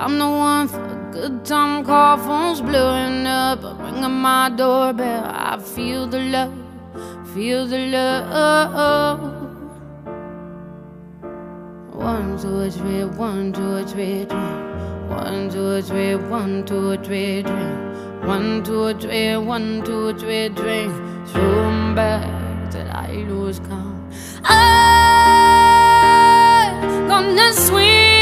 I'm the one for a good time call, phone's blowing up. I'm ringing my doorbell. I feel the love, feel the love. One, two, three, one, two, three, three. One, two, three, one, two, three, three. One, two, three, one, two, three, three. Zoom back till I lose count. I'm gonna swim.